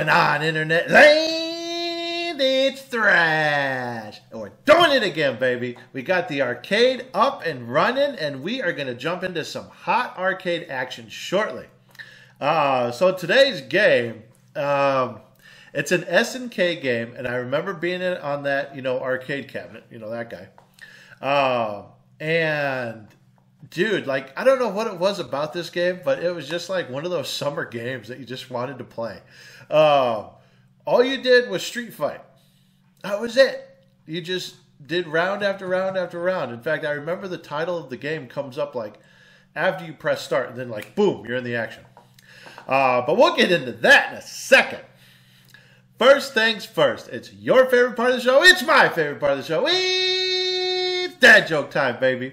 going on, internet land? It's Thrash. And we're doing it again, baby. We got the arcade up and running, and we are going to jump into some hot arcade action shortly. Uh, so today's game, um, it's an SNK game, and I remember being in, on that, you know, arcade cabinet, you know, that guy. Uh, and dude, like I don't know what it was about this game, but it was just like one of those summer games that you just wanted to play. Uh, all you did was street fight. That was it. You just did round after round after round. In fact, I remember the title of the game comes up like after you press start, and then like boom, you're in the action. Uh, but we'll get into that in a second. First things first, it's your favorite part of the show. It's my favorite part of the show. It's dad joke time, baby.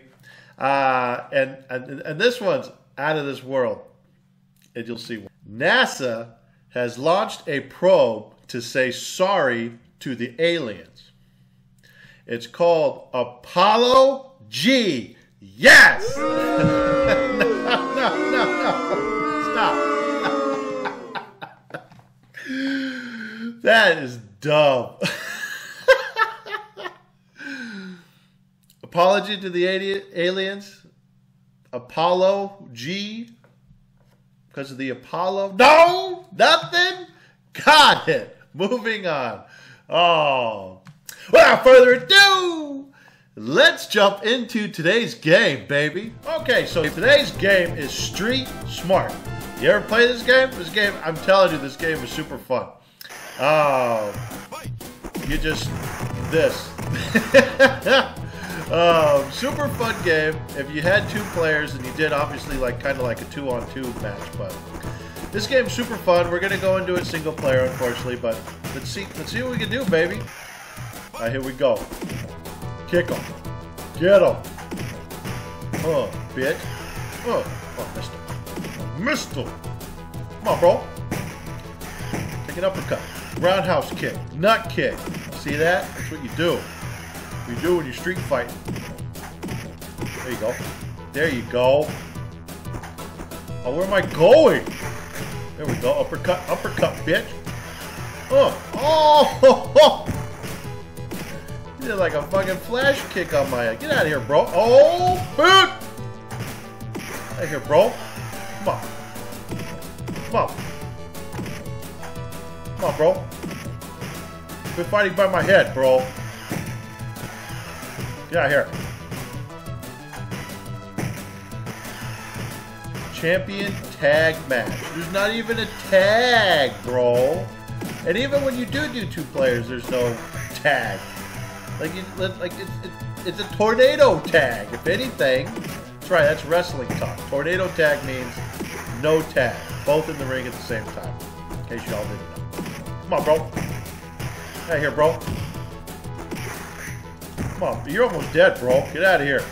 Uh, and, and and this one's out of this world. And you'll see. NASA has launched a probe to say sorry to the aliens. It's called Apollo G. Yes. no, no, no, no. Stop. that is dumb. Apology to the aliens. Apollo G. Because of the Apollo. No! Nothing? Got it. Moving on. Oh. Without further ado, let's jump into today's game, baby. Okay, so today's game is Street Smart. You ever play this game? This game, I'm telling you, this game is super fun. Oh, you just, this. Um, super fun game. If you had two players, and you did obviously like kind of like a two-on-two 2 match, but this game's super fun. We're gonna go into it single player, unfortunately, but let's see let's see what we can do, baby. All right, here we go. Kick him. Get him. Oh, bitch. Oh, oh, missed him. Missed him. Come on, bro. Take an uppercut. Roundhouse kick. Nut kick. See that? That's what you do you do when you street fight. There you go. There you go. Oh, where am I going? There we go. Uppercut, uppercut, bitch. Oh, oh, oh, You did like a fucking flash kick on my head. Get out of here, bro. Oh, boot. Out of here, bro. Come on. Come on. Come on, bro. Quit fighting by my head, bro. Get out here. Champion tag match. There's not even a tag, bro. And even when you do do two players, there's no tag. Like, it, like it's, it's a tornado tag. If anything, that's right. That's wrestling talk. Tornado tag means no tag. Both in the ring at the same time. In case y'all didn't know. Come on, bro. Get out here, bro. Come on, you're almost dead, bro. Get out of here.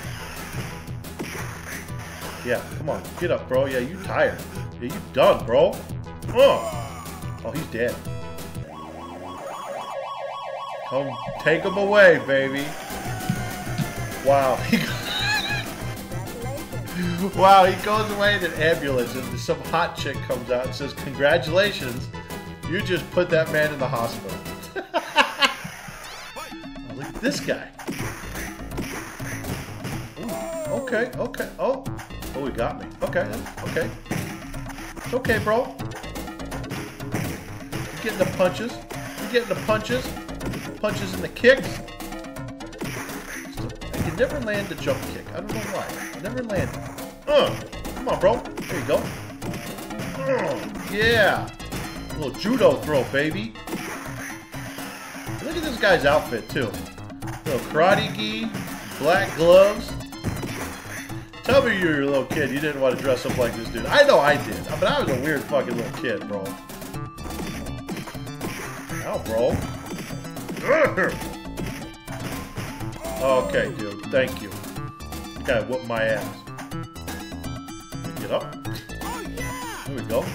Yeah, come on. Get up, bro. Yeah, you tired. Yeah, you done, bro. Oh. Oh, he's dead. Come take him away, baby. Wow. wow, he goes away in an ambulance and some hot chick comes out and says, Congratulations, you just put that man in the hospital. look at this guy. Okay, okay. Oh. Oh, he got me. Okay, okay. Okay, bro. You're getting the punches. You're getting the punches. Punches and the kicks. I can never land the jump kick. I don't know why. I never land Uh, come on, bro. There you go. Uh, yeah. A little judo throw, baby. Look at this guy's outfit, too. Little karate gi, black gloves. Tell me you were a little kid, you didn't want to dress up like this dude. I know I did, but I was a weird fucking little kid, bro. Ow, bro. okay, dude. Thank you. You gotta whoop my ass. Get up. There we go.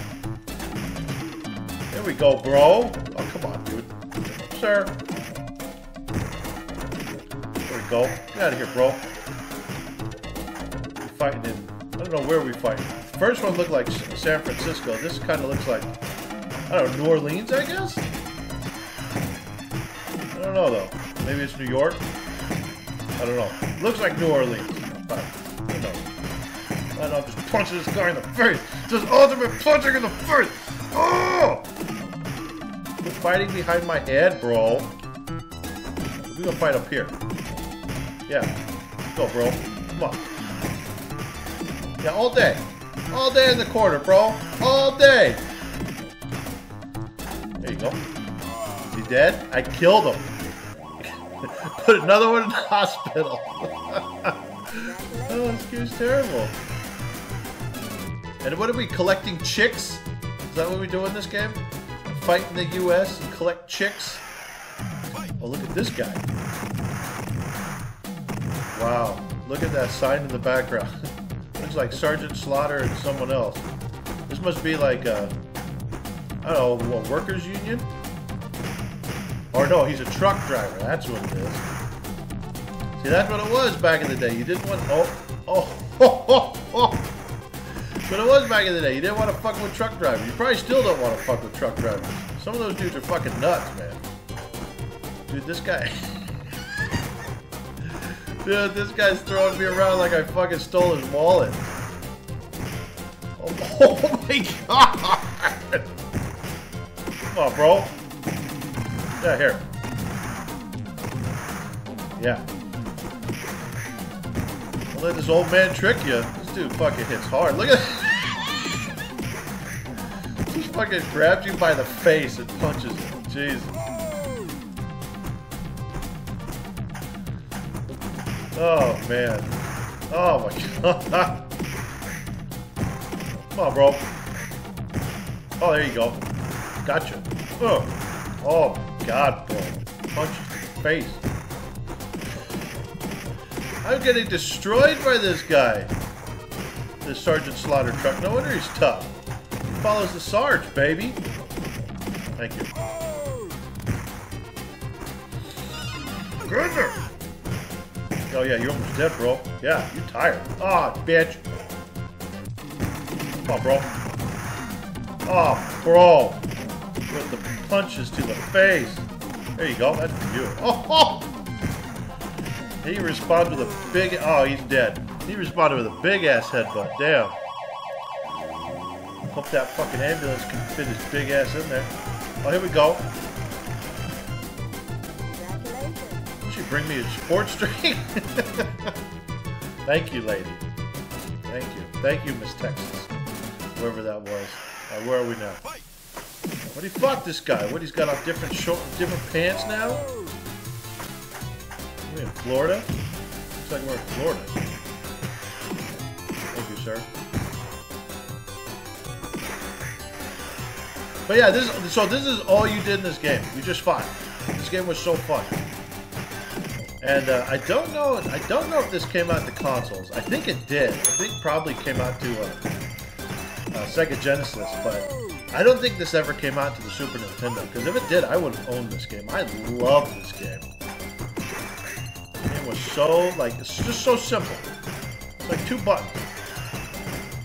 There we go, bro. Oh, come on, dude. Sir. There we go. Get out of here, bro fighting in, I don't know where we fight. First one looked like San Francisco. This kind of looks like I don't know, New Orleans, I guess? I don't know, though. Maybe it's New York? I don't know. Looks like New Orleans. But, who knows? I don't know, just punching this guy in the face. Just ultimate punching in the face. Oh! Quit fighting behind my head, bro. We're gonna fight up here. Yeah. Go, bro. Come on. Yeah, all day. All day in the corner, bro. All day. There you go. Is he dead? I killed him. Put another one in the hospital. oh, this game's terrible. And what are we collecting chicks? Is that what we do in this game? Fight in the U.S. and collect chicks? Oh, look at this guy. Wow. Look at that sign in the background. Looks like Sergeant Slaughter and someone else. This must be like a, I don't know, what, workers union? Or no, he's a truck driver. That's what it is. See, that's what it was back in the day. You didn't want, oh, oh, oh, oh, oh. But it was back in the day. You didn't want to fuck with truck drivers. You probably still don't want to fuck with truck drivers. Some of those dudes are fucking nuts, man. Dude, this guy... Dude, this guy's throwing me around like I fucking stole his wallet. Oh, oh my god! Come on, bro. Yeah, here. Yeah. Don't let this old man trick you. This dude fucking hits hard. Look at Just fucking grabs you by the face and punches you. Jesus. Oh, man. Oh, my God. Come on, bro. Oh, there you go. Gotcha. Oh, oh God, bro. Punch face. I'm getting destroyed by this guy. This Sergeant Slaughter truck. No wonder he's tough. He follows the Sarge, baby. Thank you. Goodness. Oh yeah, you're almost dead, bro. Yeah, you're tired. Ah, oh, bitch. Come on, bro. Oh, bro. With the punches to the face. There you go. That's you. Oh, oh. He responds with a big... Oh, he's dead. He responded with a big-ass headbutt. Damn. Hope that fucking ambulance can fit his big ass in there. Oh, here we go. Bring me a sports drink? Thank you, lady. Thank you. Thank you, Miss Texas. Whoever that was. Right, where are we now? What he fought this guy? What he's got on different short, different pants now? Are we in Florida? Looks like we're in Florida. Thank you, sir. But yeah, this so this is all you did in this game. You just fought. This game was so fun. And uh, I don't know. I don't know if this came out to consoles. I think it did. I think probably came out to uh, uh, Sega Genesis, but I don't think this ever came out to the Super Nintendo. Because if it did, I would have owned this game. I love this game. It was so like it's just so simple. It's like two buttons.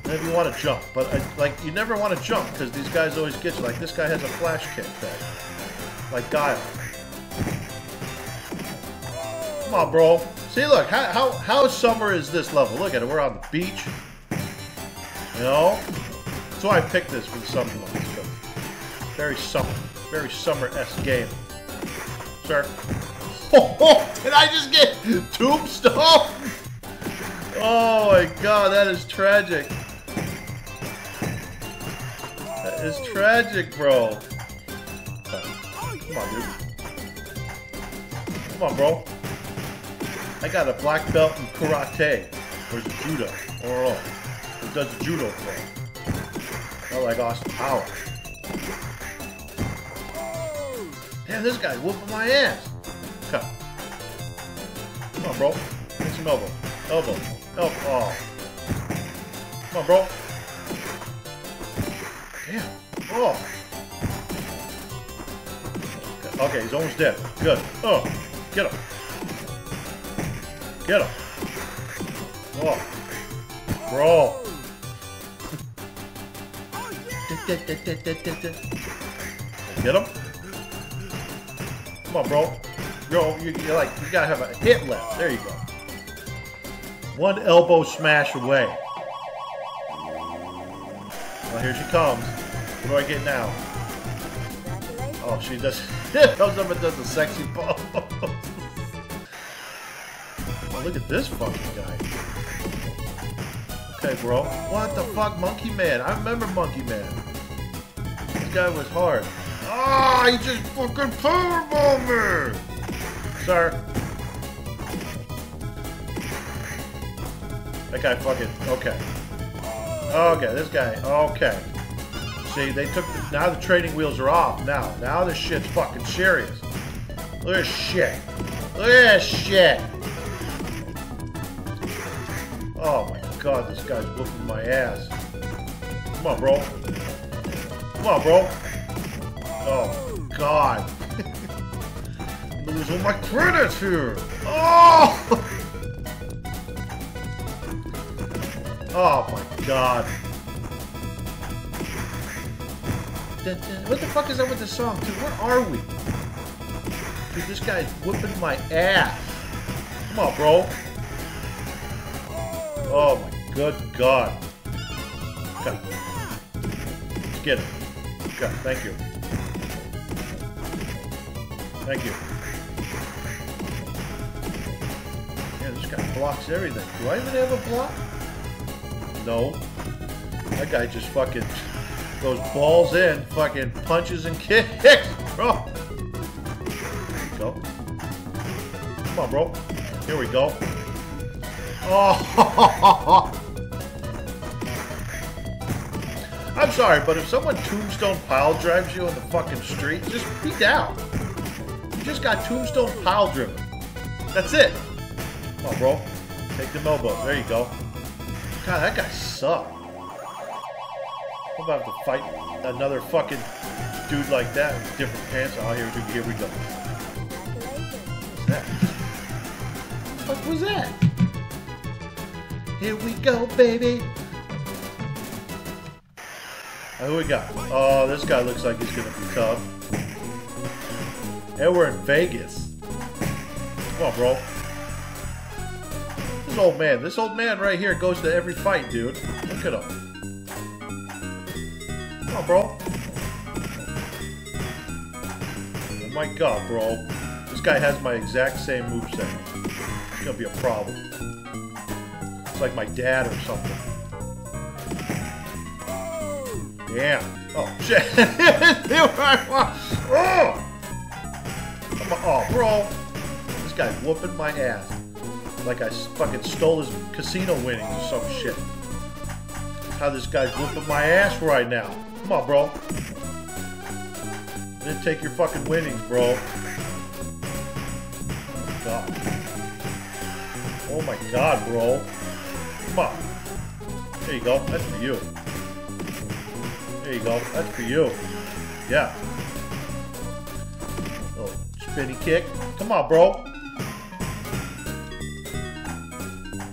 Maybe you want to jump, but I, like you never want to jump because these guys always get you. Like this guy has a flash kick thing, like Guile. Come on, bro. See, look, how, how, how summer is this level? Look at it. We're on the beach. You know? That's why I picked this for the summer level. Very summer. Very summer-esque game. Sir. Oh, oh, did I just get tombstone? Oh my god, that is tragic. That is tragic, bro. Come on, dude. Come on, bro. I got a black belt in karate. Or judo? Or oh, who does the judo thing? I like Austin Power. Damn, this guy's whooping my ass. Come. Come on, bro. Get some elbow. Elbow. Elbow. Oh. Come on, bro. Damn. Oh. Okay, he's almost dead. Good. Oh. Get him. Get him. Oh. Bro. Get him. Come on, bro. Yo, you, you like you gotta have a hit left. There you go. One elbow smash away. Well, here she comes. What do I get now? Oh, she does. comes up and does the sexy pose. look at this fucking guy. Okay, bro. What the fuck, Monkey Man? I remember Monkey Man. This guy was hard. Ah, oh, he just fucking powerbomb me! Sir. That guy fucking... Okay. Okay, this guy... Okay. See, they took... The, now the training wheels are off. Now. Now this shit's fucking serious. Look at this shit. Look at this shit. Oh my god, this guy's whooping my ass. Come on, bro. Come on, bro. Oh, God. I lose all my credits here. Oh! Oh, my God. What the fuck is up with the song, dude? Where are we? Dude, this guy's whooping my ass. Come on, bro. Oh, my good God. Okay. Get it. Okay, thank you. Thank you. Yeah, this guy blocks everything. Do I even have a block? No. That guy just fucking goes balls in, fucking punches and kicks, bro. Go. Come on, bro. Here we go. Oh! I'm sorry, but if someone tombstone pile drives you on the fucking street, just be down You just got tombstone pile driven. That's it. Come on, bro. Take the elbows. There you go. God, that guy sucked. I'm about to fight another fucking dude like that with different pants. Oh, here, here we go. What's that? What was that? Here we go, baby. Who we got? Oh, this guy looks like he's gonna be tough. And we're in Vegas. Come on, bro. This old man. This old man right here goes to every fight, dude. Look at him. Come on, bro. Oh my god, bro. This guy has my exact same moveset. It's gonna be a problem. It's like my dad or something. Damn. Oh, shit. oh! Oh, bro. This guy's whooping my ass. Like I fucking stole his casino winnings or some shit. How this guy's whooping my ass right now. Come on, bro. I didn't take your fucking winnings, bro. Oh. Oh my god, bro. Come on. There you go. That's for you. There you go. That's for you. Yeah. Oh, spinny kick. Come on, bro.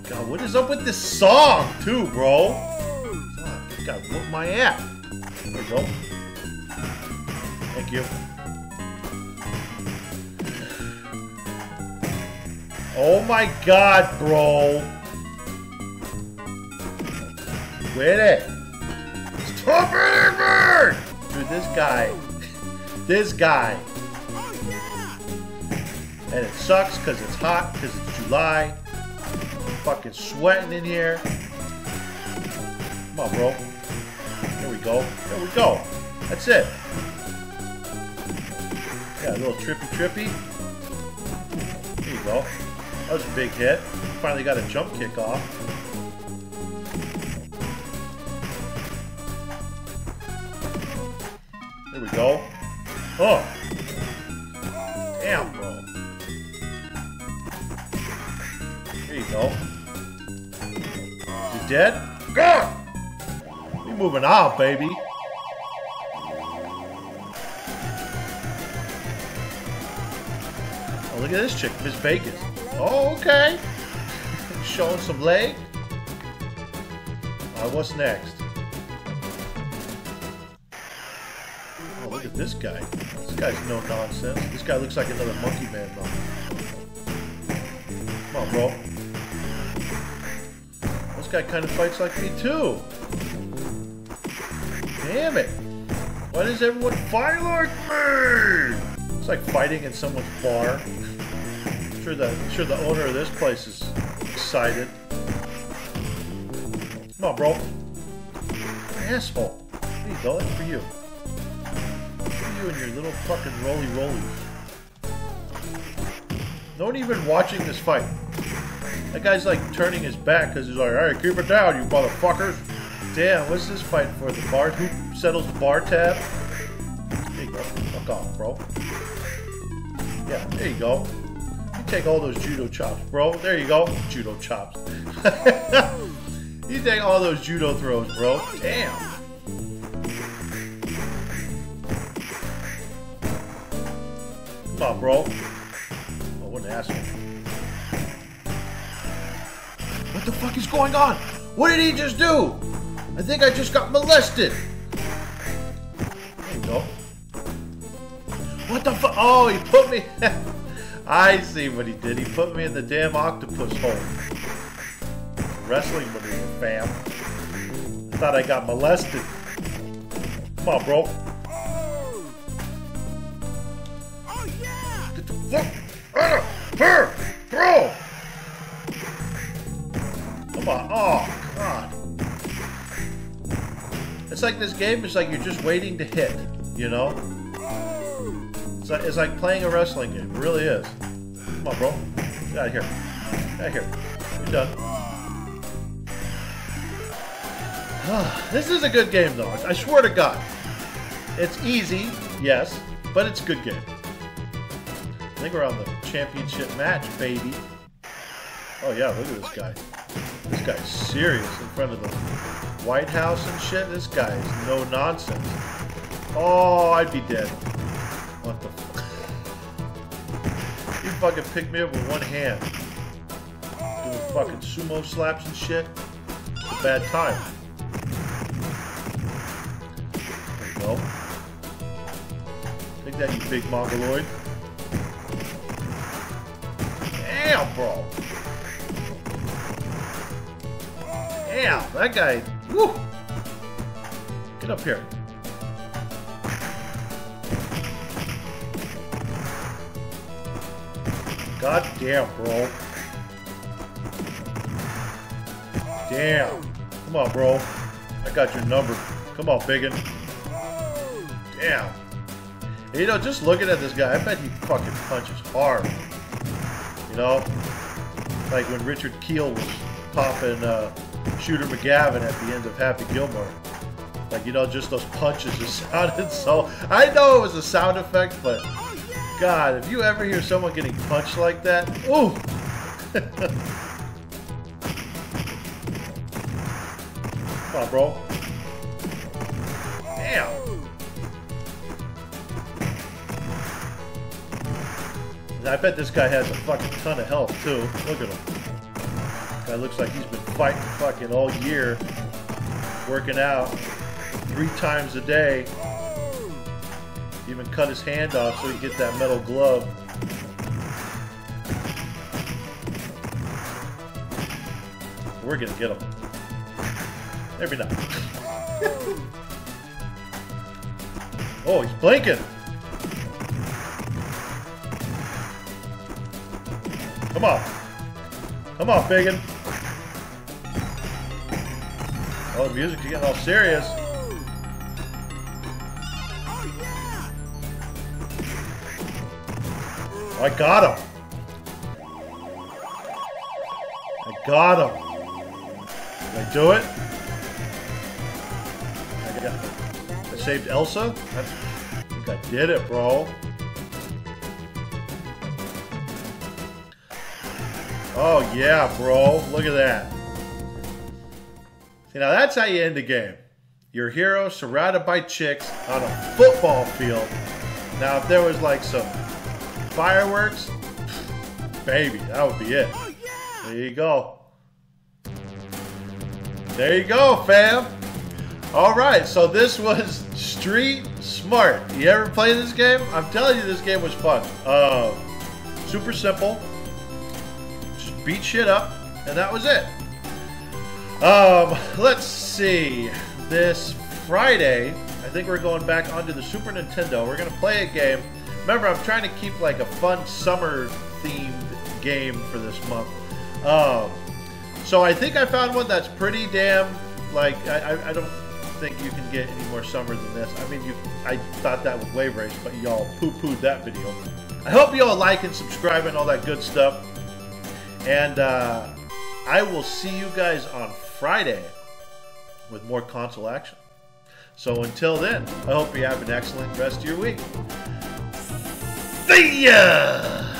God, what is up with this song, too, bro? God, whoop my ass. There we go. Thank you. Oh my god, bro. With it. Stop it, bird! Dude, this guy. This guy and it sucks because it's hot, because it's July. I'm fucking sweating in here. Come on, bro. There we go. There we go. That's it. Yeah, a little trippy trippy. There you go. That was a big hit. Finally got a jump kick off. Go. Oh. Damn, bro. There you go. You dead? God! We moving on, baby. Oh, look at this chick, Miss Vegas. Oh, okay. Showing some leg. Uh, what's next? Oh, look at this guy. This guy's no nonsense. This guy looks like another monkey man though. Come on, bro. This guy kind of fights like me too. Damn it. Why does everyone fight like me? It's like fighting in someone's bar. I'm sure the, I'm sure the owner of this place is excited. Come on, bro. Asshole. There you go, for you. You and your little fucking roly roly. No one even watching this fight. That guy's like turning his back because he's like, alright, keep it down, you motherfuckers. Damn, what's this fight for? The bar? Who settles the bar tab? There you go. Fuck off, bro. Yeah, there you go. You take all those judo chops, bro. There you go. Judo chops. you take all those judo throws, bro. Damn. Come on, bro. Oh, what an asshole. What the fuck is going on? What did he just do? I think I just got molested. There you go. What the fuck? Oh, he put me... I see what he did. He put me in the damn octopus hole. Wrestling maneuver, fam. I thought I got molested. Come on, bro. Come on. Oh, God. It's like this game is like you're just waiting to hit, you know? It's like, it's like playing a wrestling game. It really is. Come on, bro. Get out of here. Get out of here. You're done. Ah, this is a good game, though. I swear to God. It's easy, yes, but it's a good game. I think we're on the championship match, baby. Oh yeah, look at this guy. This guy's serious in front of the White House and shit. This guy is no nonsense. Oh, I'd be dead. What the fuck? You fucking pick me up with one hand. Doing fucking sumo slaps and shit. It's a bad time. There you go. Take that, you big mongoloid. Damn, bro. Damn, that guy. Woo! Get up here. God damn, bro. Damn. Come on, bro. I got your number. Come on, biggin. Damn. You know, just looking at this guy, I bet he fucking punches hard. You know? Like when Richard Kiel was popping uh, Shooter McGavin at the end of Happy Gilmore. Like, you know, just those punches just sounded so... I know it was a sound effect, but... God, if you ever hear someone getting punched like that, ooh! Come on, bro. Damn! I bet this guy has a fucking ton of health, too. Look at him. Guy looks like he's been fighting fucking all year, working out three times a day. Even cut his hand off so he get that metal glove. We're gonna get him. Maybe not. oh, he's blinking. Come on. Come on, Biggin. Oh, the music's getting all serious. I got him. I got him. Did I do it? I, got, I saved Elsa? I think I did it, bro. Oh, yeah, bro. Look at that. See, now that's how you end a game. Your hero surrounded by chicks on a football field. Now, if there was like some fireworks, baby, that would be it. Oh yeah! There you go. There you go, fam. All right, so this was Street Smart. You ever play this game? I'm telling you, this game was fun. Uh, super simple. Beat shit up, and that was it. Um, let's see. This Friday, I think we're going back onto the Super Nintendo. We're gonna play a game. Remember, I'm trying to keep like a fun summer themed game for this month. Um, so I think I found one that's pretty damn like I, I, I don't think you can get any more summer than this. I mean, you I thought that with Wave Race, but y'all poo-pooed that video. I hope y'all like and subscribe and all that good stuff. And uh, I will see you guys on Friday with more console action. So until then, I hope you have an excellent rest of your week. See ya!